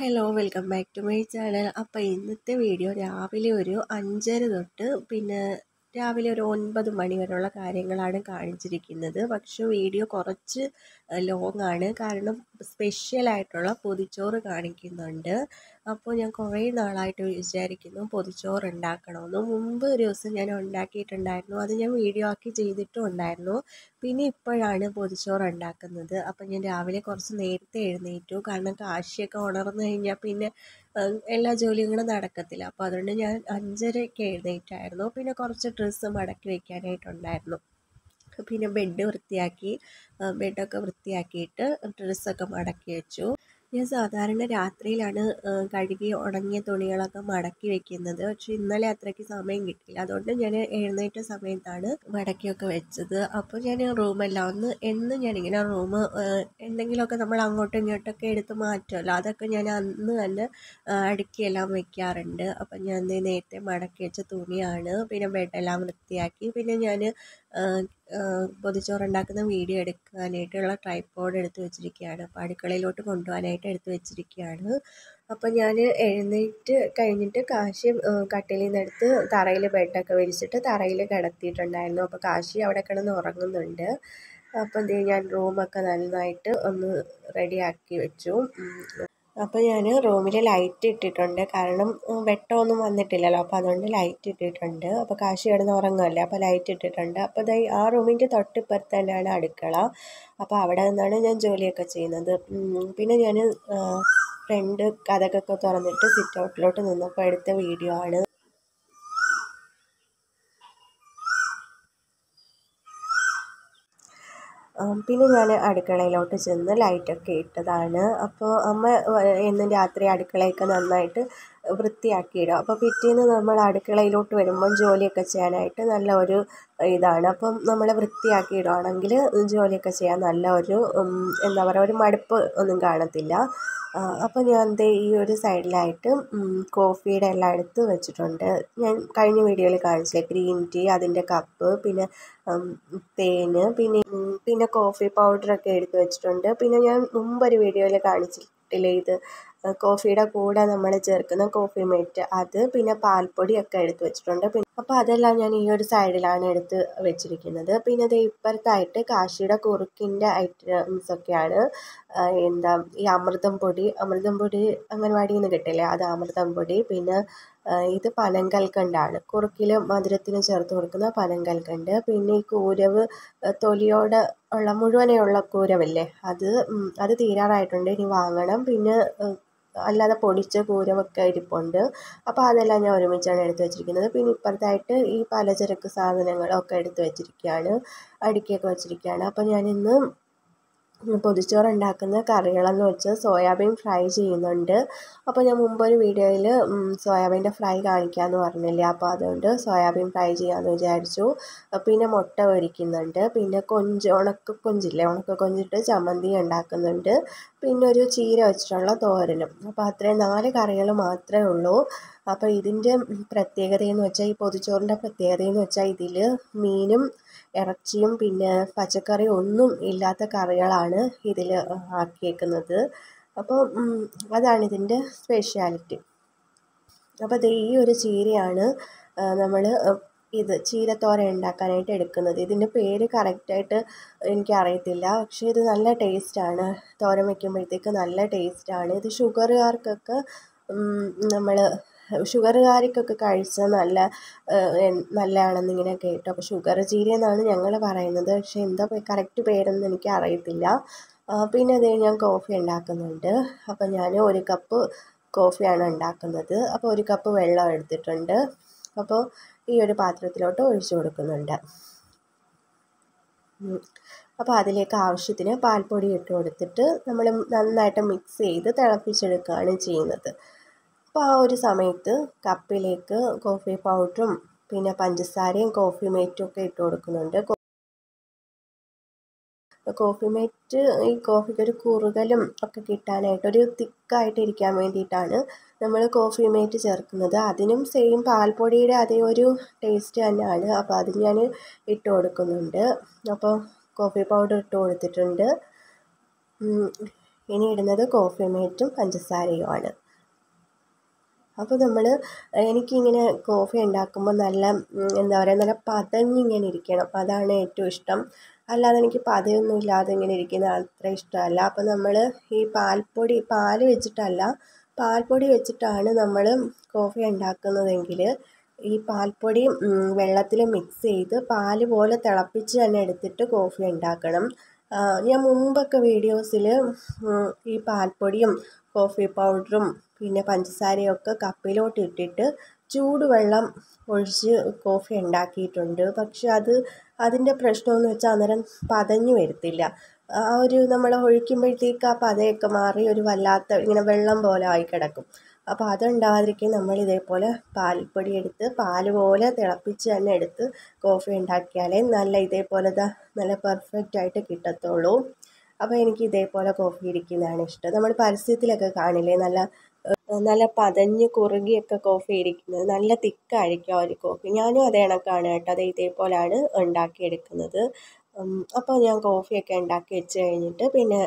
Hello welcome back to my channel അപ്പോൾ ഇന്നത്തെ video രാവിലെ ഒരു അഞ്ചര തൊട്ട് പിന്നെ രാവിലെ ഒരു ഒൻപത് മണി വരെയുള്ള കാര്യങ്ങളാണ് കാണിച്ചിരിക്കുന്നത്. പക്ഷേ വീഡിയോ കുറച്ച് ലോങ് ആണ്. കാരണം സ്പെഷ്യലായിട്ടുള്ള പൊതിച്ചോറ് കാണിക്കുന്നുണ്ട്. അപ്പോൾ ഞാൻ കുറേ നാളായിട്ട് വിചാരിക്കുന്നു പൊതിച്ചോറ് ഉണ്ടാക്കണമെന്ന് മുമ്പ് ഒരു ദിവസം ഞാൻ ഉണ്ടാക്കിയിട്ടുണ്ടായിരുന്നു. അത് ഞാൻ വീഡിയോ ആക്കി ചെയ്തിട്ടും ഉണ്ടായിരുന്നു. പിന്നെ ഇപ്പോഴാണ് പൊതിച്ചോറ് ഉണ്ടാക്കുന്നത് അപ്പം ഞാൻ രാവിലെ കുറച്ച് നേരത്തെ എഴുന്നേറ്റു. കാരണം കാശിയൊക്കെ ഉണർന്നു കഴിഞ്ഞാൽ പിന്നെ എല്ലാ ജോലികളും നടക്കത്തില്ല. അപ്പോൾ അതുകൊണ്ട് ഞാൻ അഞ്ചരയ്ക്ക് എഴുന്നേറ്റായിരുന്നു. പിന്നെ കുറച്ച് ഡ്രസ്സ് മടക്കി വയ്ക്കാനായിട്ടുണ്ടായിരുന്നു പിന്നെ ബെഡ് വൃത്തിയാക്കി ബെഡൊക്കെ വൃത്തിയാക്കിയിട്ട് ഡ്രസ്സൊക്കെ മടക്കി വെച്ചു. ഞാൻ സാധാരണ രാത്രിയിലാണ് കഴുകി ഉണങ്ങിയ തുണികളൊക്കെ മടക്കി വെക്കുന്നത്. പക്ഷെ ഇന്നലെ അത്രയ്ക്ക് സമയം കിട്ടിയില്ല. അതുകൊണ്ട് ഞാൻ എഴുന്നേറ്റ സമയത്താണ് മടക്കിയൊക്കെ വെച്ചത്. അപ്പോൾ ഞാൻ റൂമെല്ലാം ഒന്ന് എന്ന് ഞാനിങ്ങനെ റൂം എന്തെങ്കിലുമൊക്കെ നമ്മൾ അങ്ങോട്ടും ഇങ്ങോട്ടൊക്കെ എടുത്ത് മാറ്റുമല്ലോ. അതൊക്കെ ഞാൻ അന്ന് തന്നെ അടുക്കിയെല്ലാം വെക്കാറുണ്ട്. അപ്പം ഞാൻ നേരത്തെ മടക്കി വെച്ച തുണിയാണ്. പിന്നെ ബെഡെല്ലാം വൃത്തിയാക്കി. പിന്നെ ഞാൻ പൊതിച്ചോറുണ്ടാക്കുന്ന വീഡിയോ എടുക്കാനായിട്ടുള്ള ട്രൈപ്പോഡ് എടുത്ത് വെച്ചിരിക്കുകയാണ്. അപ്പോൾ അടുക്കളയിലോട്ട് കൊണ്ടുപോകാനായിട്ട് എടുത്ത് വെച്ചിരിക്കുകയാണ്. അപ്പോൾ ഞാൻ എഴുന്നേറ്റ് കഴിഞ്ഞിട്ട് കാശി കട്ടിലിൽ നിന്നെടുത്ത് തറയിൽ ബെഡൊക്കെ വിരിച്ചിട്ട് തറയിൽ കിടത്തിയിട്ടുണ്ടായിരുന്നു. അപ്പോൾ കാശി അവിടെ കിടന്ന് ഉറങ്ങുന്നുണ്ട്. അപ്പോൾ എന്ത് ഞാൻ റൂമൊക്കെ നന്നായിട്ട് ഒന്ന് റെഡിയാക്കി വെച്ചു. അപ്പോൾ ഞാൻ റൂമിൽ ലൈറ്റ് ഇട്ടിട്ടുണ്ട്. കാരണം വെട്ടമൊന്നും വന്നിട്ടില്ലല്ലോ. അപ്പോൾ അതുകൊണ്ട് ലൈറ്റ് ഇട്ടിട്ടുണ്ട്. അപ്പോൾ കാശി കിടന്ന് ഉറങ്ങുമല്ലേ അപ്പോൾ ലൈറ്റ് ഇട്ടിട്ടുണ്ട്. അപ്പോൾ ദേ ആ റൂമിന്റെ തൊട്ടിപ്പുറത്ത് തന്നെയാണ് അടുക്കള. അപ്പോൾ അവിടെ നിന്നാണ് ഞാൻ ജോലിയൊക്കെ ചെയ്യുന്നത്. പിന്നെ ഞാൻ ഫ്രണ്ട് കഥകൊക്കെ തുറന്നിട്ട് സിറ്റ് ഔട്ടിലോട്ട് നിന്നപ്പോൾ എടുത്ത വീഡിയോ ആണ്. പിന്നെ ഞാൻ അടുക്കളയിലോട്ട് ചെന്ന് ലൈറ്റൊക്കെ ഇട്ടതാണ്. അപ്പോൾ അമ്മ എന്നും രാത്രി അടുക്കളയൊക്കെ നന്നായിട്ട് വൃത്തിയാക്കിയിടും അപ്പോൾ പിറ്റേന്ന് നമ്മൾ അടുക്കളയിലോട്ട് വരുമ്പം ജോലിയൊക്കെ ചെയ്യാനായിട്ട് നല്ല ഒരു ഇതാണ്. അപ്പം നമ്മൾ വൃത്തിയാക്കി ഇടുകയാണെങ്കിൽ ജോലിയൊക്കെ ചെയ്യാൻ നല്ല ഒരു എന്താ പറയുക ഒരു മടുപ്പ് ഒന്നും കാണത്തില്ല. അപ്പോൾ ഞാൻ ദേ ഈ ഒരു സൈഡിലായിട്ട് കോഫിയുടെ എല്ലാം എടുത്ത് വെച്ചിട്ടുണ്ട്. ഞാൻ കഴിഞ്ഞ വീഡിയോയിൽ കാണിച്ചില്ലേ ഗ്രീൻ ടീ അതിന്റെ കപ്പ് പിന്നെ തേന് പിന്നെ പിന്നെ കോഫി പൗഡറൊക്കെ എടുത്ത് വെച്ചിട്ടുണ്ട്. പിന്നെ ഞാൻ മുമ്പൊരു വീഡിയോയിൽ കാണിച്ചിട്ടില്ലേ ഇത് കോഫിയുടെ കൂടെ നമ്മൾ ചേർക്കുന്ന കോഫി മേറ്റ് അത് പിന്നെ പാൽപ്പൊടിയൊക്കെ എടുത്ത് വെച്ചിട്ടുണ്ട്. അപ്പോൾ അതെല്ലാം ഞാൻ ഈ ഒരു സൈഡിലാണ് എടുത്ത് വെച്ചിരിക്കുന്നത്. പിന്നെ ഇത് ഇപ്പുറത്തായിട്ട് കാശിയുടെ കുറുക്കിന്റെ ഐറ്റംസ് ഒക്കെയാണ്. എന്താ ഈ അമൃതം പൊടി അമൃതം പൊടി അംഗൻവാടിയിൽ നിന്ന് കിട്ടില്ലേ? അത് അമൃതം പൊടി പിന്നെ ഇത് പനങ്കൽക്കണ്ടാണ്. കുറുക്കിൽ മധുരത്തിന് ചേർത്ത് കൊടുക്കുന്ന പനങ്കൽക്കണ്ട്. പിന്നെ ഈ കൂരവ് തൊലിയോട് ഉള്ള മുഴുവനെയുള്ള കൂരവില്ലേ? അത് അത് തീരാറായിട്ടുണ്ട്. ഇനി വാങ്ങണം. പിന്നെ അല്ലാതെ പൊടിച്ച പൂരമൊക്കെ ഇരിപ്പുണ്ട് അപ്പോൾ അതെല്ലാം ഞാൻ ഒരുമിച്ചാണ് എടുത്ത് വെച്ചിരിക്കുന്നത്. പിന്നെ ഇപ്പുറത്തായിട്ട് ഈ പലചരക്ക് സാധനങ്ങളൊക്കെ എടുത്ത് വെച്ചിരിക്കുകയാണ്. അടുക്കിയൊക്കെ വെച്ചിരിക്കുകയാണ്. അപ്പോൾ ഞാനിന്ന് പൊതിച്ചോറ് ഉണ്ടാക്കുന്ന കറികളെന്ന് വെച്ചാൽ സോയാബീൻ ഫ്രൈ ചെയ്യുന്നുണ്ട്. അപ്പോൾ ഞാൻ മുമ്പൊരു വീഡിയോയിൽ സോയാബീന്റെ ഫ്രൈ കാണിക്കാമെന്ന് പറഞ്ഞില്ലേ? അപ്പോൾ അതുകൊണ്ട് സോയാബീൻ ഫ്രൈ ചെയ്യാമെന്ന് വിചാരിച്ചു. പിന്നെ മുട്ട പൊരിക്കുന്നുണ്ട്. പിന്നെ കൊഞ്ച് ഉണക്ക കൊഞ്ചില്ലേ? ഉണക്ക കൊഞ്ചിട്ട് ചമ്മന്തി ഉണ്ടാക്കുന്നുണ്ട്. പിന്നെ ഒരു ചീര വെച്ചിട്ടുള്ള തോരനും. അപ്പോൾ അത്രയും നാല് കറികൾ മാത്രമേ ഉള്ളൂ. അപ്പോൾ ഇതിന്റെ പ്രത്യേകതയെന്ന് വെച്ചാൽ ഈ പൊതിച്ചോറിന്റെ പ്രത്യേകതയെന്ന് വെച്ചാൽ ഇതിൽ മീനും ഇറച്ചിയും പിന്നെ പച്ചക്കറിയും ഒന്നും ഇല്ലാത്ത കറികളാണ് ഇതിൽ ആക്കിയേക്കുന്നത്. അപ്പോൾ അതാണ് ഇതിന്റെ സ്പെഷ്യാലിറ്റി. അപ്പോൾ ഇത് ഈ ഒരു ചീരയാണ് നമ്മൾ ഇത് ചീരത്തോരൻ ഉണ്ടാക്കാനായിട്ട് എടുക്കുന്നത്. ഇതിന്റെ പേര് കറക്റ്റായിട്ട് എനിക്കറിയത്തില്ല. പക്ഷേ ഇത് നല്ല ടേസ്റ്റാണ്. തോരൻ വയ്ക്കുമ്പോഴത്തേക്ക് നല്ല ടേസ്റ്റാണ്. ഇത് ഷുഗറുകാർക്കൊക്കെ നമ്മൾ ഷുഗറുകാർക്കൊക്കെ കഴിച്ചാൽ നല്ല നല്ലതാണെന്ന് ഇങ്ങനെ കേട്ടു. അപ്പോൾ ഷുഗർ ചീര എന്നാണ് ഞങ്ങൾ പറയുന്നത്. പക്ഷേ എന്താ കറക്റ്റ് പേരൊന്നും എനിക്ക് അറിയത്തില്ല. പിന്നെ അതേ ഞാൻ കോഫി ഉണ്ടാക്കുന്നുണ്ട്. അപ്പോൾ ഞാൻ ഒരു കപ്പ് കോഫിയാണ് ഉണ്ടാക്കുന്നത്. അപ്പോൾ ഒരു കപ്പ് വെള്ളം എടുത്തിട്ടുണ്ട്. അപ്പോൾ ഈ ഒരു പാത്രത്തിലോട്ട് ഒഴിച്ചു കൊടുക്കുന്നുണ്ട്. അപ്പോൾ അതിലേക്ക് ആവശ്യത്തിന് പാൽപ്പൊടി ഇട്ട് കൊടുത്തിട്ട് നമ്മൾ നന്നായിട്ട് മിക്സ് ചെയ്ത് തിളപ്പിച്ചെടുക്കുകയാണ് ചെയ്യുന്നത്. അപ്പോൾ ആ ഒരു സമയത്ത് കപ്പിലേക്ക് കോഫി പൗഡറും പിന്നെ പഞ്ചസാരയും കോഫി മേറ്റും ഒക്കെ ഇട്ട് കൊടുക്കുന്നുണ്ട്. കോഫി മേറ്റ് ഈ കോഫിക്ക് ഒരു കുറുകലും ഒക്കെ കിട്ടാനായിട്ട് ഒരു തിക്കായിട്ട് ഇരിക്കാൻ വേണ്ടിയിട്ടാണ് നമ്മൾ കോഫി മേറ്റ് ചേർക്കുന്നത്. അതിനും സെയിം പാൽപ്പൊടിയുടെ അതേ ഒരു ടേസ്റ്റ് തന്നെയാണ്. അപ്പോൾ അത് ഞാൻ ഇട്ട് കൊടുക്കുന്നുണ്ട്. അപ്പോൾ കോഫി പൗഡർ ഇട്ട് കൊടുത്തിട്ടുണ്ട്. ഇനി ഇടുന്നത് കോഫി മേറ്റും പഞ്ചസാരയുമാണ് അപ്പോൾ നമ്മൾ എനിക്കിങ്ങനെ കോഫി ഉണ്ടാക്കുമ്പോൾ നല്ല എന്താ പറയുക നല്ല പതഞ്ഞിങ്ങനെ ഇരിക്കണം. അതാണ് ഏറ്റവും ഇഷ്ടം. അല്ലാതെ എനിക്ക് പതയൊന്നും ഇല്ലാതെ ഇങ്ങനെ ഇരിക്കുന്നത് അത്ര ഇഷ്ടമല്ല. അപ്പോൾ നമ്മൾ ഈ പാൽപ്പൊടി പാൽ വെച്ചിട്ടല്ല പാൽപ്പൊടി വെച്ചിട്ടാണ് നമ്മൾ കോഫി ഉണ്ടാക്കുന്നതെങ്കിൽ ഈ പാൽപ്പൊടി വെള്ളത്തിൽ മിക്സ് ചെയ്ത് പാൽ പോലെ തിളപ്പിച്ച് തന്നെ എടുത്തിട്ട് കോഫി ഉണ്ടാക്കണം. ഞാൻ മുമ്പൊക്കെ വീഡിയോസിൽ ഈ പാൽപ്പൊടിയും കോഫി പൗഡറും പിന്നെ പഞ്ചസാരയൊക്കെ കപ്പിലോട്ട് ഇട്ടിട്ട് ചൂടുവെള്ളം ഒഴിച്ച് കോഫി ഉണ്ടാക്കിയിട്ടുണ്ട്. പക്ഷെ അത് അതിന്റെ പ്രശ്നമെന്ന് വെച്ചാൽ അന്നേരം പതഞ്ഞു വരത്തില്ല. ആ ഒരു നമ്മൾ ഒഴിക്കുമ്പോഴത്തേക്ക് ആ പതയൊക്കെ മാറി ഒരു വല്ലാത്ത ഇങ്ങനെ വെള്ളം പോലെ ആയി കിടക്കും. അപ്പോൾ അതുണ്ടാകാതിരിക്കും നമ്മൾ ഇതേപോലെ പാൽപ്പൊടി എടുത്ത് പാൽ പോലെ തിളപ്പിച്ച് തന്നെ എടുത്ത് കോഫി ഉണ്ടാക്കിയാലേ നല്ല ഇതേപോലെ നല്ല പെർഫെക്റ്റ് ആയിട്ട് കിട്ടത്തുള്ളൂ. അപ്പോൾ എനിക്ക് ഇതേപോലെ കോഫി ഇരിക്കുന്നതാണ് ഇഷ്ടം. നമ്മൾ പരസ്യത്തിലൊക്കെ കാണില്ലേ? നല്ല നല്ല പതഞ്ഞ് കുറുകിയൊക്കെ കോഫി ഇരിക്കുന്നത്. നല്ല തിക്കായിരിക്കും ആ ഒരു കോഫി ഞാനും അതേ കണക്കാണ് കേട്ടോ. അത് ഇതേപോലെയാണ് ഉണ്ടാക്കിയെടുക്കുന്നത്. അപ്പോൾ ഞാൻ കോഫിയൊക്കെ ഉണ്ടാക്കി വെച്ച് കഴിഞ്ഞിട്ട് പിന്നെ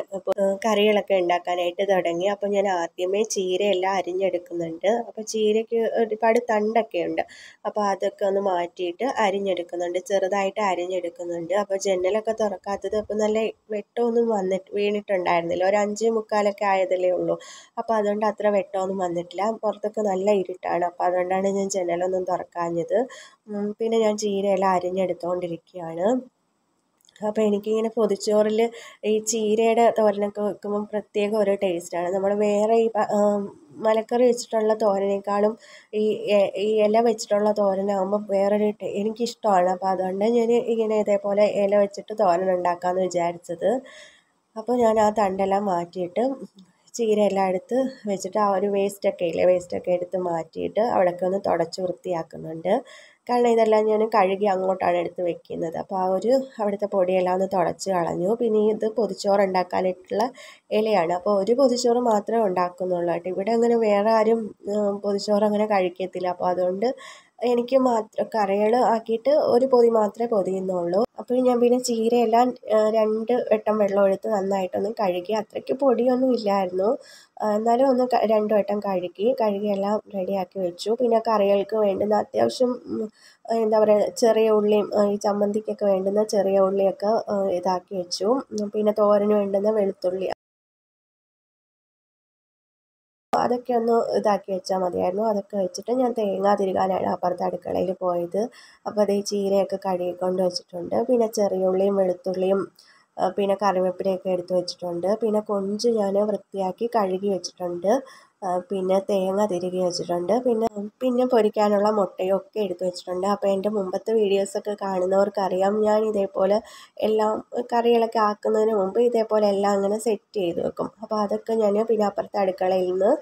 കറികളൊക്കെ ഉണ്ടാക്കാനായിട്ട് തുടങ്ങി. അപ്പോൾ ഞാൻ ആദ്യമേ ചീരയെല്ലാം അരിഞ്ഞെടുക്കുന്നുണ്ട്. അപ്പോൾ ചീരയ്ക്ക് ഒരുപാട് തണ്ടൊക്കെ ഉണ്ട്. അപ്പോൾ അതൊക്കെ ഒന്ന് മാറ്റിയിട്ട് അരിഞ്ഞെടുക്കുന്നുണ്ട്. ചെറുതായിട്ട് അരിഞ്ഞെടുക്കുന്നുണ്ട്. അപ്പോൾ ജനലൊക്കെ തുറക്കാത്തത് അപ്പോൾ നല്ല വെട്ടമൊന്നും വന്നിട്ട് വീണിട്ടുണ്ടായിരുന്നില്ല. ഒരു അഞ്ച് മുക്കാലൊക്കെ ആയതല്ലേ ഉള്ളൂ. അപ്പോൾ അതുകൊണ്ട് അത്ര വെട്ടമൊന്നും വന്നിട്ടില്ല. പുറത്തൊക്കെ നല്ല ഇരുട്ടാണ്. അപ്പോൾ അതുകൊണ്ടാണ് ഞാൻ ജനലൊന്നും തുറക്കാഞ്ഞത്. പിന്നെ ഞാൻ ചീരയെല്ലാം അരിഞ്ഞെടുത്തുകൊണ്ടിരിക്കുകയാണ് അപ്പോൾ എനിക്കിങ്ങനെ പൊതിച്ചോറിൽ ഈ ചീരയുടെ തോരനൊക്കെ വെക്കുമ്പം പ്രത്യേക ഒരു ടേസ്റ്റാണ്. നമ്മൾ വേറെ ഈ മലക്കറി വെച്ചിട്ടുള്ള തോരനേക്കാളും ഈ ഈ ഇല വെച്ചിട്ടുള്ള തോരനാകുമ്പോൾ വേറൊരു എനിക്കിഷ്ടമാണ്. അപ്പോൾ അതുകൊണ്ട് ഞാൻ ഇങ്ങനെ ഇതേപോലെ ഇല വെച്ചിട്ട് തോരൻ ഉണ്ടാക്കാമെന്ന് വിചാരിച്ചത്. അപ്പോൾ ഞാൻ ആ തണ്ടെല്ലാം മാറ്റിയിട്ട് ചീരയെല്ലാം എടുത്ത് വെച്ചിട്ട് ആ ഒരു വേസ്റ്റൊക്കെ ഇല്ലേ വേസ്റ്റൊക്കെ എടുത്ത് മാറ്റിയിട്ട് അവിടെയൊക്കെ ഒന്ന് തുടച്ച് വൃത്തിയാക്കുന്നുണ്ട്. കാരണം ഇതെല്ലാം ഞാൻ കഴുകി അങ്ങോട്ടാണ് എടുത്ത് വെക്കുന്നത്. അപ്പോൾ ആ ഒരു അവിടുത്തെ പൊടിയെല്ലാം ഒന്ന് തുടച്ച് കളഞ്ഞു. പിന്നെ ഇത് പൊതിച്ചോറ് ഉണ്ടാക്കാനായിട്ടുള്ള ഇലയാണ്. അപ്പോൾ ഒരു പൊതിച്ചോറ് മാത്രമേ ഉണ്ടാക്കുന്നുള്ളൂ കേട്ടോ. ഇവിടെ അങ്ങനെ വേറെ ആരും പൊതിച്ചോറ് അങ്ങനെ കഴിക്കത്തില്ല. അപ്പോൾ അതുകൊണ്ട് എനിക്ക് മാത്രം കറികൾ ആക്കിയിട്ട് ഒരു പൊതി മാത്രമേ പൊതിയുന്നുള്ളൂ. അപ്പോൾ ഞാൻ പിന്നെ ചീരയെല്ലാം രണ്ട് വട്ടം വെള്ളം എടുത്ത് നന്നായിട്ടൊന്ന് കഴുകി അത്രയ്ക്ക് പൊടിയൊന്നും ഇല്ലായിരുന്നു. എന്നാലും ഒന്ന് രണ്ട് വട്ടം കഴുകി കഴുകി എല്ലാം റെഡിയാക്കി വെച്ചു. പിന്നെ കറികൾക്ക് വേണ്ടുന്ന അത്യാവശ്യം എന്താ പറയുക ചെറിയ ഉള്ളിയും ഈ ചമ്മന്തിക്കൊക്കെ വേണ്ടുന്ന ചെറിയ ഉള്ളിയൊക്കെ ഇതാക്കി വെച്ചു. പിന്നെ തോരന് വേണ്ടുന്ന വെളുത്തുള്ളി അതൊക്കെ ഒന്ന് ഇതാക്കി വെച്ചാൽ മതിയായിരുന്നു. അതൊക്കെ വെച്ചിട്ട് ഞാൻ തേങ്ങ തിരുകാനാണ് അപ്പുറത്തെ അടുക്കളയിൽ പോയത്. അപ്പോൾ അതേ ചീരയൊക്കെ കഴുകിക്കൊണ്ട് വെച്ചിട്ടുണ്ട്. പിന്നെ ചെറിയ ഉള്ളിയും വെളുത്തുള്ളിയും പിന്നെ കറിവേപ്പിലയൊക്കെ എടുത്ത് വെച്ചിട്ടുണ്ട്. പിന്നെ കൊഞ്ച് ഞാൻ വൃത്തിയാക്കി കഴുകി വെച്ചിട്ടുണ്ട്. പിന്നെ തേങ്ങ തിരുകി വെച്ചിട്ടുണ്ട്. പിന്നെ പിന്നെ പൊരിക്കാനുള്ള മുട്ടയും ഒക്കെ എടുത്ത് വെച്ചിട്ടുണ്ട്. അപ്പോൾ എന്റെ മുമ്പത്തെ വീഡിയോസൊക്കെ കാണുന്നവർക്കറിയാം. ഞാൻ ഇതേപോലെ എല്ലാം കറികളൊക്കെ ആക്കുന്നതിന് മുമ്പ് ഇതേപോലെ എല്ലാം അങ്ങനെ സെറ്റ് ചെയ്ത് വെക്കും. അപ്പോൾ അതൊക്കെ ഞാൻ പിന്നെ അപ്പുറത്തെ അടുക്കളയിൽ നിന്ന്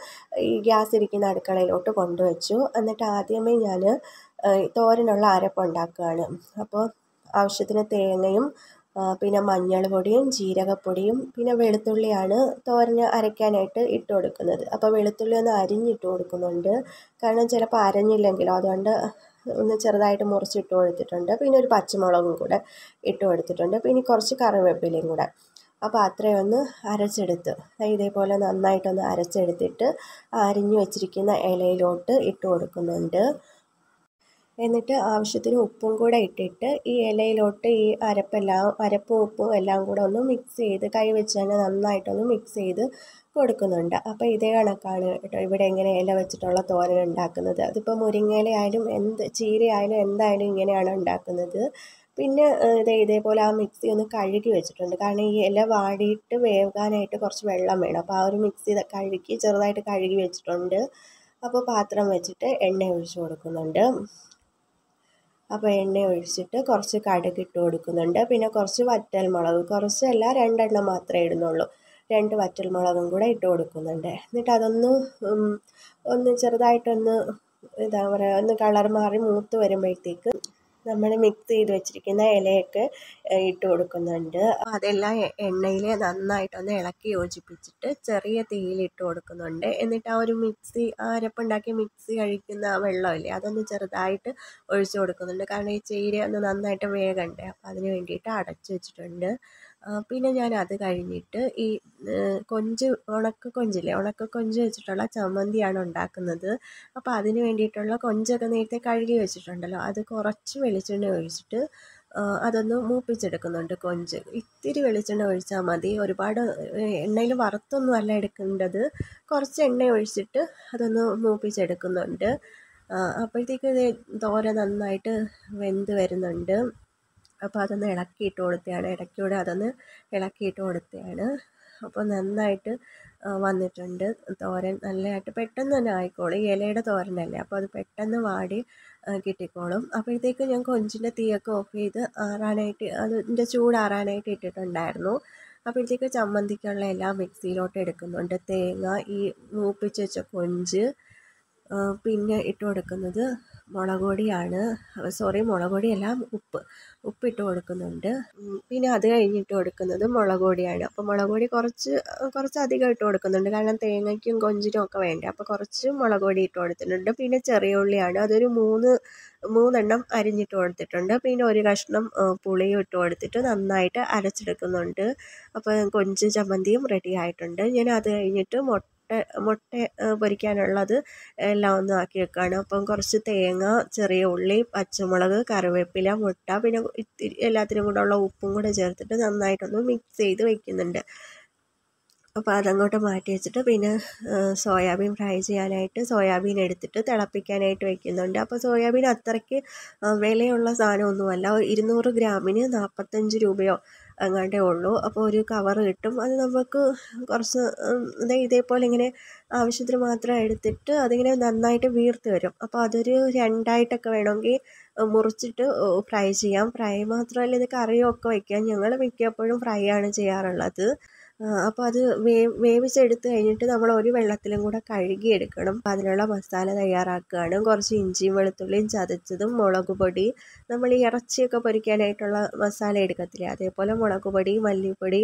ഈ ഗ്യാസ് ഇരിക്കുന്ന അടുക്കളയിലോട്ട് കൊണ്ടുവച്ചു. എന്നിട്ട് ആദ്യമേ ഞാൻ തോരനുള്ള അരപ്പുണ്ടാക്കുകയാണ് അപ്പോൾ ആവശ്യത്തിന് തേങ്ങയും പിന്നെ മഞ്ഞൾ പൊടിയും ജീരകപ്പൊടിയും പിന്നെ വെളുത്തുള്ളിയാണ് തോരന് അരയ്ക്കാനായിട്ട് ഇട്ട് കൊടുക്കുന്നത്. അപ്പോൾ വെളുത്തുള്ളി ഒന്ന് അരിഞ്ഞിട്ട് കൊടുക്കുന്നുണ്ട്. കാരണം ചിലപ്പോൾ അരഞ്ഞില്ലെങ്കിലോ അതുകൊണ്ട് ഒന്ന് ചെറുതായിട്ട് മുറിച്ചിട്ട് കൊടുത്തിട്ടുണ്ട്. പിന്നെ ഒരു പച്ചമുളകും കൂടെ ഇട്ട് കൊടുത്തിട്ടുണ്ട്. പിന്നെ കുറച്ച് കറിവേപ്പിലയും കൂടെ. അപ്പോൾ അത്രയും ഒന്ന് അരച്ചെടുത്ത് ഇതേപോലെ നന്നായിട്ടൊന്ന് അരച്ചെടുത്തിട്ട് അരിഞ്ഞു വെച്ചിരിക്കുന്ന ഇലയിലോട്ട് ഇട്ട് കൊടുക്കുന്നുണ്ട്. എന്നിട്ട് ആവശ്യത്തിന് ഉപ്പും കൂടെ ഇട്ടിട്ട് ഈ ഇലയിലോട്ട് ഈ അരപ്പെല്ലാം അരപ്പും ഉപ്പും എല്ലാം കൂടെ ഒന്ന് മിക്സ് ചെയ്ത് കൈ വെച്ച് തന്നെ നന്നായിട്ടൊന്ന് മിക്സ് ചെയ്ത് കൊടുക്കുന്നുണ്ട്. അപ്പോൾ ഇതേ കണക്കാണ് കേട്ടോ ഇവിടെ ഇങ്ങനെ ഇല വെച്ചിട്ടുള്ള തോരൻ ഉണ്ടാക്കുന്നത്. അതിപ്പോൾ മുരിങ്ങയിലയായാലും എന്ത് ചീരയായാലും എന്തായാലും ഇങ്ങനെയാണ് ഉണ്ടാക്കുന്നത്. പിന്നെ ഇതേ ഇതേപോലെ ആ മിക്സി ഒന്ന് കഴുകി വെച്ചിട്ടുണ്ട്. കാരണം ഈ ഇല വാടിയിട്ട് വേവാനായിട്ട് കുറച്ച് വെള്ളം വേണം. അപ്പോൾ ആ ഒരു മിക്സി കഴുകി ചെറുതായിട്ട് കഴുകി വെച്ചിട്ടുണ്ട്. അപ്പോൾ പാത്രം വെച്ചിട്ട് എണ്ണ ഒഴിച്ച് കൊടുക്കുന്നുണ്ട്. അപ്പോൾ എണ്ണ ഒഴിച്ചിട്ട് കുറച്ച് കടുക് ഇട്ട് കൊടുക്കുന്നുണ്ട്. പിന്നെ കുറച്ച് വറ്റൽമുളക് കുറച്ചല്ല രണ്ടെണ്ണം മാത്രമേ ഇടുന്നുള്ളൂ. രണ്ട് വറ്റൽമുളകും കൂടെ ഇട്ട് കൊടുക്കുന്നുണ്ട്. എന്നിട്ട് അതൊന്ന് ഒന്ന് ചെറുതായിട്ടൊന്ന് എന്താ പറയുക ഒന്ന് കളർ മാറി മൂത്ത് വരുമ്പോഴത്തേക്ക് നമ്മൾ മിക്സ് ചെയ്ത് വെച്ചിരിക്കുന്ന ഇലയൊക്കെ ഇട്ട് കൊടുക്കുന്നുണ്ട്. അതെല്ലാം എണ്ണയിൽ നന്നായിട്ടൊന്ന് ഇളക്കി യോജിപ്പിച്ചിട്ട് ചെറിയ തീയിൽ ഇട്ട് കൊടുക്കുന്നുണ്ട്. എന്നിട്ട് ആ ഒരു മിക്സി ആ അരപ്പുണ്ടാക്കിയ മിക്സി കഴിക്കുന്ന ആ വെള്ളമില്ലേ അതൊന്ന് ചെറുതായിട്ട് ഒഴിച്ച് കൊടുക്കുന്നുണ്ട്. കാരണം ഈ ചീര ഒന്ന് നന്നായിട്ട് വേകണ്ടേ അപ്പോൾ അതിന് വേണ്ടിയിട്ട് അടച്ച് വെച്ചിട്ടുണ്ട്. പിന്നെ ഞാൻ അത് കഴിഞ്ഞിട്ട് ഈ കൊഞ്ച് ഉണക്ക കൊഞ്ചില്ലേ? ഉണക്ക കൊഞ്ച് വെച്ചിട്ടുള്ള ചമ്മന്തിയാണ് ഉണ്ടാക്കുന്നത്. അപ്പോൾ അതിന് വേണ്ടിയിട്ടുള്ള കൊഞ്ചൊക്കെ നേരത്തെ കഴുകി വെച്ചിട്ടുണ്ടല്ലോ. അത് കുറച്ച് വെളിച്ചെണ്ണ ഒഴിച്ചിട്ട് അതൊന്ന് മൂപ്പിച്ചെടുക്കുന്നുണ്ട് കൊഞ്ച്. ഇത്തിരി വെളിച്ചെണ്ണ ഒഴിച്ചാൽ മതി. ഒരുപാട് എണ്ണയിൽ വറുത്തൊന്നും അല്ല എടുക്കേണ്ടത്. കുറച്ച് എണ്ണ ഒഴിച്ചിട്ട് അതൊന്ന് മൂപ്പിച്ചെടുക്കുന്നുണ്ട്. അപ്പോഴത്തേക്കും തോര നന്നായിട്ട് വെന്ത് വരുന്നുണ്ട്. അപ്പോൾ അതൊന്ന് ഇളക്കിയിട്ട് കൊടുത്തതാണ് ഇടയ്ക്കൂടെ അതൊന്ന് ഇളക്കിയിട്ട് കൊടുത്തതാണ് അപ്പോൾ നന്നായിട്ട് വന്നിട്ടുണ്ട് തോരൻ. നല്ലതായിട്ട് പെട്ടെന്ന് തന്നെ ആയിക്കോളും. ഇലയുടെ തോരനല്ലേ. അപ്പോൾ അത് പെട്ടെന്ന് വാടി കിട്ടിക്കോളും. അപ്പോഴത്തേക്ക് ഞാൻ കൊഞ്ചിന്റെ തീയൊക്കെ ഓഫ് ചെയ്ത് ആറാനായിട്ട് അതിന്റെ ചൂടാറാനായിട്ട് ഇട്ടിട്ടുണ്ടായിരുന്നു. അപ്പോഴത്തേക്ക് ചമ്മന്തിക്കുള്ള എല്ലാം മിക്സിയിലോട്ട് എടുക്കുന്നുണ്ട്. തേങ്ങ ഈ മൂപ്പിച്ച് വെച്ച കൊഞ്ച് പിന്നെ ഇട്ട് കൊടുക്കുന്നത് മുളക് പൊടിയാണ്. സോറി മുളക് പൊടിയല്ല ഉപ്പ്. ഉപ്പിട്ട് കൊടുക്കുന്നുണ്ട്. പിന്നെ അത് കഴിഞ്ഞിട്ട് കൊടുക്കുന്നത് മുളക് പൊടിയാണ്. അപ്പോൾ മുളക് പൊടി കുറച്ച് കുറച്ച് അധികം ഇട്ട് കൊടുക്കുന്നുണ്ട്. കാരണം തേങ്ങയ്ക്കും കൊഞ്ചിനും ഒക്കെ വേണ്ടേ. അപ്പോൾ കുറച്ച് മുളക് പൊടി ഇട്ട് കൊടുത്തിട്ടുണ്ട്. പിന്നെ ചെറിയ ഉള്ളിയാണ്. അതൊരു മൂന്ന് മൂന്നെണ്ണം അരിഞ്ഞിട്ട് കൊടുത്തിട്ടുണ്ട്. പിന്നെ ഒരു കഷ്ണം പുളിയും ഇട്ട് കൊടുത്തിട്ട് നന്നായിട്ട് അരച്ചെടുക്കുന്നുണ്ട്. അപ്പോൾ കൊഞ്ച് ചമ്മന്തിയും റെഡി ആയിട്ടുണ്ട്. ഞാൻ അത് കഴിഞ്ഞിട്ട് മുട്ട മുട്ട പൊരിക്കാനുള്ളത് എല്ലാം ഒന്ന് ആക്കി വെക്കുകയാണ് അപ്പം കുറച്ച് തേങ്ങ ചെറിയ ഉള്ളി പച്ചമുളക് കറിവേപ്പില മുട്ട പിന്നെ ഇത്തിരി എല്ലാത്തിനും കൂടെ ഉള്ള ഉപ്പും കൂടെ ചേർത്തിട്ട് നന്നായിട്ടൊന്ന് മിക്സ് ചെയ്ത് വെക്കുന്നുണ്ട്. അപ്പോൾ അതങ്ങോട്ട് മാറ്റി വെച്ചിട്ട് പിന്നെ സോയാബീൻ ഫ്രൈ ചെയ്യാനായിട്ട് സോയാബീൻ എടുത്തിട്ട് തിളപ്പിക്കാനായിട്ട് വെക്കുന്നുണ്ട്. അപ്പോൾ സോയാബീൻ അത്രയ്ക്ക് വിലയുള്ള സാധനമൊന്നുമല്ല. ഇരുന്നൂറ് ഗ്രാമിന് നാൽപ്പത്തഞ്ച് രൂപയോ എങ്ങാണ്ടേ ഉള്ളൂ. അപ്പോൾ ഒരു കവർ കിട്ടും. അത് നമുക്ക് കുറച്ച് ഇതേപോലെ ഇങ്ങനെ ആവശ്യത്തിന് മാത്രം എടുത്തിട്ട് അതിങ്ങനെ നന്നായിട്ട് വീർത്ത് വരും. അപ്പോൾ അതൊരു രണ്ടായിട്ടൊക്കെ വേണമെങ്കിൽ മുറിച്ചിട്ട് ഫ്രൈ ചെയ്യാം. ഫ്രൈ മാത്രമല്ല ഇത് കറിയൊക്കെ വയ്ക്കാം ഞങ്ങൾ മിക്കപ്പോഴും ഫ്രൈ ആണ് ചെയ്യാറുള്ളത്. അപ്പോൾ അത് വേ വേവിച്ചെടുത്ത് കഴിഞ്ഞിട്ട് നമ്മൾ ഒരു വെള്ളത്തിലും കൂടെ കഴുകിയെടുക്കണം. അതിനുള്ള മസാല തയ്യാറാക്കുകയാണ്. കുറച്ച് ഇഞ്ചിയും വെളുത്തുള്ളിയും ചതച്ചതും മുളക് പൊടി. നമ്മൾ ഈ ഇറച്ചിയൊക്കെ പൊരിക്കാനായിട്ടുള്ള മസാല എടുക്കത്തില്ലേ? അതേപോലെ മുളക് പൊടി മല്ലിപ്പൊടി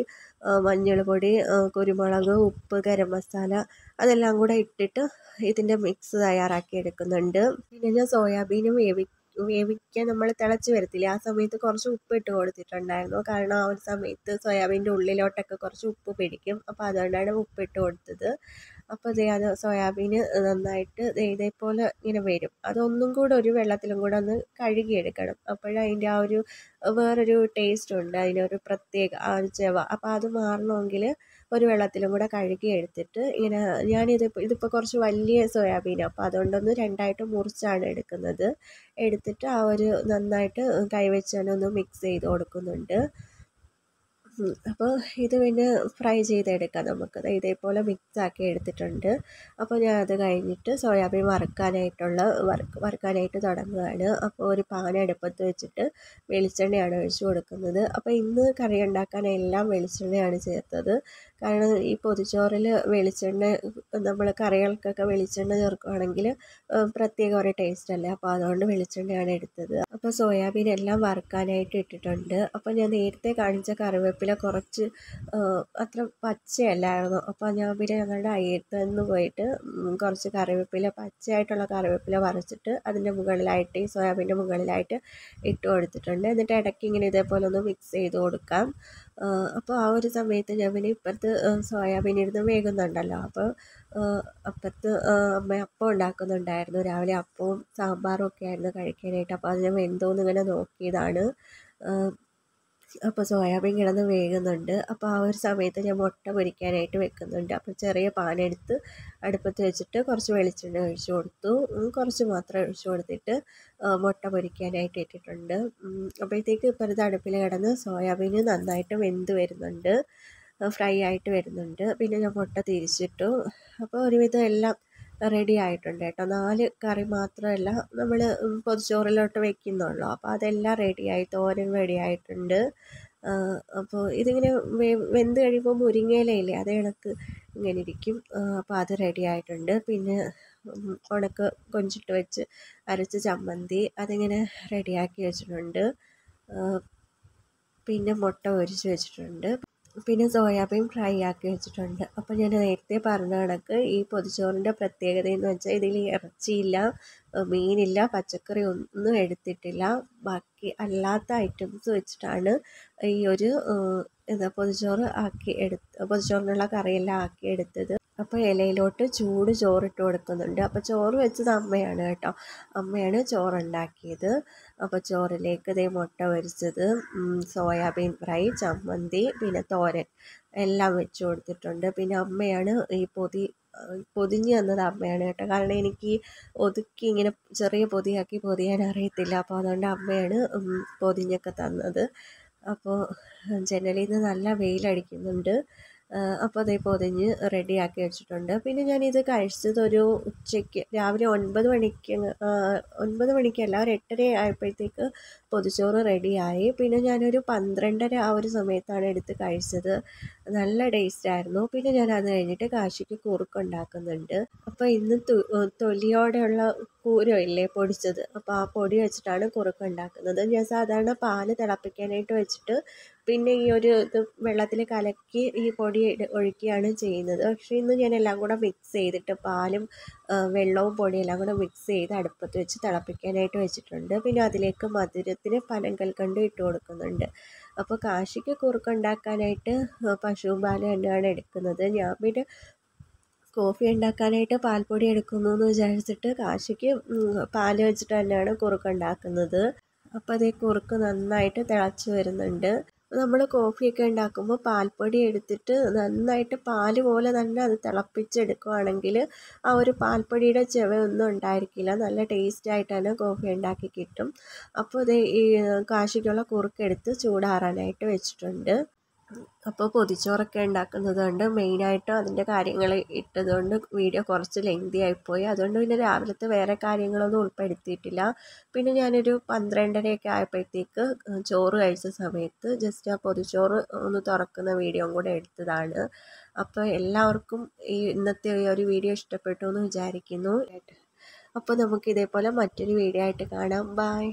മഞ്ഞൾ പൊടി കുരുമുളക് ഉപ്പ് ഗരം മസാല അതെല്ലാം കൂടെ ഇട്ടിട്ട് ഇതിന്റെ മിക്സ് തയ്യാറാക്കി എടുക്കുന്നുണ്ട്. പിന്നെ ഞാൻ സോയാബീനും വേവി വേവിക്കാൻ നമ്മൾ തിളച്ച് വരത്തില്ലേ? ആ സമയത്ത് കുറച്ച് ഉപ്പ് ഇട്ട് കൊടുത്തിട്ടുണ്ടായിരുന്നു. കാരണം ആ ഒരു സമയത്ത് സോയാബീന്റെ ഉള്ളിലോട്ടൊക്കെ കുറച്ച് ഉപ്പ് പിടിക്കും. അപ്പോൾ അതുകൊണ്ടാണ് ഉപ്പ് ഇട്ട് കൊടുത്തത്. അപ്പോൾ ദേ അത് സോയാബീന് നന്നായിട്ട് ദേ ഇതേപോലെ ഇങ്ങനെ വരും. അതൊന്നും കൂടെ ഒരു വെള്ളത്തിലും കൂടെ ഒന്ന് കഴുകിയെടുക്കണം. അപ്പോഴതിന്റെ ആ ഒരു വേറൊരു ടേസ്റ്റ് ഉണ്ട്. അതിനൊരു പ്രത്യേക ആ ഒരു ചെവ. അപ്പോൾ അത് മാറണമെങ്കിൽ ഒരു വെള്ളത്തിലും കൂടെ കഴുകി എടുത്തിട്ട് ഇങ്ങനെ ഞാനിത് ഇതിപ്പോൾ കുറച്ച് വലിയ സോയാബീനാണ് അപ്പോൾ അതുകൊണ്ടൊന്ന് രണ്ടായിട്ട് മുറിച്ചാണ് എടുക്കുന്നത്. എടുത്തിട്ട് ആ ഒരു നന്നായിട്ട് കൈവച്ചാലൊന്ന് ഒന്ന് മിക്സ് ചെയ്ത് കൊടുക്കുന്നുണ്ട്. അപ്പോൾ ഇത് പിന്നെ ഫ്രൈ ചെയ്തെടുക്കാം നമുക്ക്. ഇതേപോലെ മിക്സ് ആക്കി എടുത്തിട്ടുണ്ട്. അപ്പോൾ ഞാൻ അത് കഴിഞ്ഞിട്ട് സോയാബീൻ വറുക്കാനായിട്ടുള്ള വറുക്ക് വറുക്കാനായിട്ട് തുടങ്ങുകയാണ് അപ്പോൾ ഒരു പാനടുപ്പത്ത് വെച്ചിട്ട് വെളിച്ചെണ്ണയാണ് ഒഴിച്ച് കൊടുക്കുന്നത്. അപ്പോൾ ഇന്ന് കറി ഉണ്ടാക്കാൻ എല്ലാം വെളിച്ചെണ്ണയാണ് ചേർത്തത്. കാരണം ഈ പൊതിച്ചോറിൽ വെളിച്ചെണ്ണ നമ്മൾ കറികൾക്കൊക്കെ വെളിച്ചെണ്ണ ചേർക്കുകയാണെങ്കിൽ പ്രത്യേക ഒരു ടേസ്റ്റ് അല്ലേ? അപ്പോൾ അതുകൊണ്ട് വെളിച്ചെണ്ണയാണ് എടുത്തത്. അപ്പോൾ സോയാബീൻ എല്ലാം വറുക്കാനായിട്ട് ഇട്ടിട്ടുണ്ട്. അപ്പോൾ ഞാൻ നേരത്തെ കാണിച്ച കറിവേപ്പില കുറച്ച് അത്ര പച്ചയല്ലായിരുന്നു. അപ്പോൾ ഞാൻ പിന്നെ ഞങ്ങളുടെ അയ്യത്ത് നിന്ന് പോയിട്ട് കുറച്ച് കറിവേപ്പില പച്ചയായിട്ടുള്ള കറിവേപ്പില വറച്ചിട്ട് അതിന്റെ മുകളിലായിട്ട് ഈ സോയാബീന്റെ മുകളിലായിട്ട് ഇട്ട് കൊടുത്തിട്ടുണ്ട്. എന്നിട്ട് ഇടയ്ക്ക് ഇങ്ങനെ ഇതേപോലെ ഒന്ന് മിക്സ് ചെയ്ത് കൊടുക്കാം. അപ്പോൾ ആ ഒരു സമയത്ത് ഞാൻ പിന്നെ ഇപ്പുറത്ത് സോയാബീൻ ഇരുന്ന് വേകുന്നുണ്ടല്ലോ അപ്പോൾ അപ്പുറത്ത് അമ്മ അപ്പം ഉണ്ടാക്കുന്നുണ്ടായിരുന്നു. രാവിലെ അപ്പവും സാമ്പാറും ഒക്കെ ആയിരുന്നു കഴിക്കാനായിട്ട്. അപ്പോൾ അത് ഞാൻ വെന്തോന്ന് ഇങ്ങനെ നോക്കിയതാണ്. അപ്പോൾ സോയാബീൻ കിടന്ന് വേകുന്നുണ്ട്. അപ്പോൾ ആ ഒരു സമയത്ത് ഞാൻ മുട്ട പൊരിക്കാനായിട്ട് വെക്കുന്നുണ്ട്. അപ്പോൾ ചെറിയ പാനെടുത്ത് അടുപ്പത്ത് വെച്ചിട്ട് കുറച്ച് വെളിച്ചെണ്ണ ഒഴിച്ച് കൊടുത്തു. കുറച്ച് മാത്രം ഒഴിച്ച് കൊടുത്തിട്ട് മുട്ട പൊരിക്കാനായിട്ട് ഇട്ടിട്ടുണ്ട്. അപ്പോഴത്തേക്ക് ഇപ്പോൾ ഇത് അടുപ്പിൽ കിടന്ന് സോയാബീൻ നന്നായിട്ട് വെന്ത് വരുന്നുണ്ട്. ഫ്രൈ ആയിട്ട് വരുന്നുണ്ട്. പിന്നെ ഞാൻ മുട്ട തിരിച്ചിട്ടു. അപ്പോൾ ഒരുവിധം എല്ലാം റെഡി ആയിട്ടുണ്ട് കേട്ടോ. നാല് കറി മാത്രമല്ല നമ്മൾ പൊതിച്ചോറിലോട്ട് വെക്കുന്നുള്ളൂ. അപ്പോൾ അതെല്ലാം റെഡിയായി തോരൻ റെഡിയായിട്ടുണ്ട് അപ്പോൾ ഇതിങ്ങനെ വെന്ത് കഴിയുമ്പോൾ മുരിങ്ങയിലയില്ലേ അത് കണക്ക് ഇങ്ങനെ ഇരിക്കും. അപ്പോൾ അത് റെഡി ആയിട്ടുണ്ട്. പിന്നെ ഉണക്ക് കൊഞ്ചിട്ട് വെച്ച് അരച്ച ചമ്മന്തി അതിങ്ങനെ റെഡിയാക്കി വെച്ചിട്ടുണ്ട്. പിന്നെ മുട്ട പൊരിച്ച് വെച്ചിട്ടുണ്ട്. പിന്നെ സോയാബീൻ ഫ്രൈ ആക്കി വെച്ചിട്ടുണ്ട്. അപ്പോൾ ഞാൻ നേരത്തെ പറഞ്ഞ കണക്ക് ഈ പൊതിച്ചോറിന്റെ പ്രത്യേകത എന്ന് വെച്ചാൽ ഇതിൽ ഇറച്ചിയില്ല മീനില്ല പച്ചക്കറി ഒന്നും എടുത്തിട്ടില്ല. ബാക്കി അല്ലാത്ത ഐറ്റംസ് വെച്ചിട്ടാണ് ഈ ഒരു എന്താ പൊതിച്ചോറ് ആക്കി എടുത്ത് പൊതിച്ചോറിനുള്ള കറിയെല്ലാം ആക്കി എടുത്തത്. അപ്പോൾ ഇലയിലോട്ട് ചൂട് ചോറിട്ട് കൊടുക്കുന്നുണ്ട്. അപ്പോൾ ചോറ് വെച്ചത് അമ്മയാണ് കേട്ടോ. അമ്മയാണ് ചോറുണ്ടാക്കിയത്. അപ്പോൾ ചോറിലേക്ക് ഇതേ മുട്ട പൊരിച്ചത് സോയാബീൻ ഫ്രൈ ചമ്മന്തി പിന്നെ തോരൻ എല്ലാം വെച്ച് കൊടുത്തിട്ടുണ്ട്. പിന്നെ അമ്മയാണ് ഈ പൊതി പൊതിഞ്ഞ് തന്നത് അമ്മയാണ് കേട്ടോ. കാരണം എനിക്ക് ഒതുക്കി ഇങ്ങനെ ചെറിയ പൊതിയാക്കി പൊതിയാൻ അറിയത്തില്ല. അപ്പോൾ അതുകൊണ്ട് അമ്മയാണ് പൊതിഞ്ഞൊക്കെ തന്നത്. അപ്പോൾ ജനലിൽ നിന്ന് നല്ല വെയിലടിക്കുന്നുണ്ട്. അപ്പോൾ അതേ പൊതിഞ്ഞ് റെഡിയാക്കി വെച്ചിട്ടുണ്ട്. പിന്നെ ഞാനിത് കഴിച്ചത് ഒരു ഉച്ചയ്ക്ക് രാവിലെ ഒൻപത് മണിക്ക് ഒൻപത് മണിക്കല്ല ഒരു എട്ടര ആയപ്പോഴത്തേക്ക് പൊതിച്ചോറ് റെഡിയായി പിന്നെ ഞാനൊരു പന്ത്രണ്ടര ആ ഒരു സമയത്താണ് എടുത്ത് കഴിച്ചത്. നല്ല ടേസ്റ്റ് ആയിരുന്നു. പിന്നെ ഞാൻ അത് കഴിഞ്ഞിട്ട് കാശിക്ക് കുറുക്ക് കുറുക്കുണ്ടാക്കുന്നുണ്ട് അപ്പോൾ ഇന്ന് തൊലിയോടെയുള്ള കൂരമില്ലേ പൊടിച്ചത്. അപ്പോൾ ആ പൊടി വെച്ചിട്ടാണ് കുറുക്ക് ഉണ്ടാക്കുന്നത്. ഞാൻ സാധാരണ പാൽ തിളപ്പിക്കാനായിട്ട് വെച്ചിട്ട് പിന്നെ ഈ ഒരു ഇത് വെള്ളത്തിൽ കലക്കി ഈ പൊടി ഒഴിക്കുകയാണ് ചെയ്യുന്നത്. പക്ഷേ ഇന്ന് ഞാൻ എല്ലാം കൂടെ മിക്സ് ചെയ്തിട്ട് പാലും വെള്ളവും പൊടിയും എല്ലാം കൂടെ മിക്സ് ചെയ്ത് അടുപ്പത്ത് വെച്ച് തിളപ്പിക്കാനായിട്ട് വെച്ചിട്ടുണ്ട്. പിന്നെ അതിലേക്ക് മധുരത്തിന് പനങ്കൽക്കണ്ട് ഇട്ട് കൊടുക്കുന്നുണ്ട്. അപ്പോൾ കാശിക്ക് കുറുക്കുണ്ടാക്കാനായിട്ട് പശുവും പാൽ തന്നെയാണ് എടുക്കുന്നത്. ഞാൻ പിന്നെ കോഫി ഉണ്ടാക്കാനായിട്ട് പാൽപ്പൊടി എടുക്കുന്നു എന്ന് വിചാരിച്ചിട്ട് കാശിക്ക് പാൽ വെച്ചിട്ട് തന്നെയാണ് കുറുക്കുണ്ടാക്കുന്നത് അപ്പോൾ അതേ കുറുക്ക് നന്നായിട്ട് തിളച്ച് വരുന്നുണ്ട്. നമ്മൾ കോഫിയൊക്കെ ഉണ്ടാക്കുമ്പോൾ പാൽപ്പൊടി എടുത്തിട്ട് നന്നായിട്ട് പാൽ പോലെ തന്നെ അത് തിളപ്പിച്ചെടുക്കുകയാണെങ്കിൽ ആ ഒരു പാൽപ്പൊടിയുടെ ചെവയൊന്നും ഉണ്ടായിരിക്കില്ല. നല്ല ടേസ്റ്റ് ആയിട്ടാണ് കോഫി ഉണ്ടാക്കി കിട്ടും. അപ്പോൾ ഇത് ഈ കാശിക്കുള്ള കുറുക്കെടുത്ത് ചൂടാറാനായിട്ട് വെച്ചിട്ടുണ്ട്. അപ്പോൾ പൊതിച്ചോറൊക്കെ ഉണ്ടാക്കുന്നത് കൊണ്ട് മെയിനായിട്ട് അതിന്റെ കാര്യങ്ങൾ ഇട്ടതുകൊണ്ട് വീഡിയോ കുറച്ച് ലെങ്തി ആയിപ്പോയി. അതുകൊണ്ട് പിന്നെ രാവിലത്തെ വേറെ കാര്യങ്ങളൊന്നും ഉൾപ്പെടുത്തിയിട്ടില്ല. പിന്നെ ഞാനൊരു പന്ത്രണ്ടരയൊക്കെ ആയപ്പോഴത്തേക്ക് ചോറ് കഴിച്ച സമയത്ത് ജസ്റ്റ് ആ പൊതിച്ചോറ് ഒന്ന് തുറക്കുന്ന വീഡിയോയും കൂടെ എടുത്തതാണ്. അപ്പോൾ എല്ലാവർക്കും ഈ ഇന്നത്തെ ഈ ഒരു വീഡിയോ ഇഷ്ടപ്പെട്ടു എന്ന് വിചാരിക്കുന്നു. അപ്പോൾ നമുക്ക് ഇതേപോലെ മറ്റൊരു വീഡിയോ ആയിട്ട് കാണാം. ബായ്